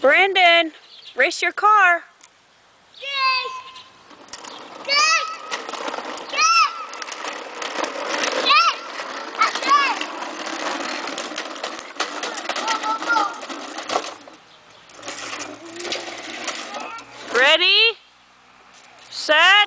Brandon, Race your car. Ready, set.